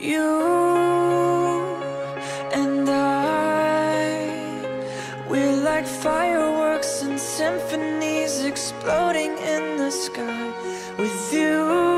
You and I, we're like fireworks and symphonies exploding in the sky with you.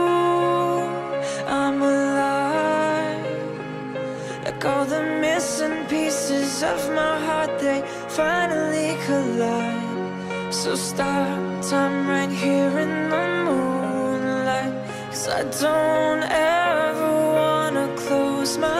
All the missing pieces of my heart, they finally collide. So stop time right here in the moonlight Cause I don't ever wanna close my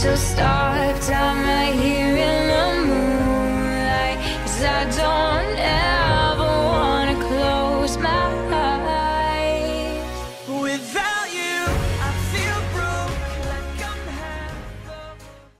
so starved. I'm not here in the moonlight. Cause I don't.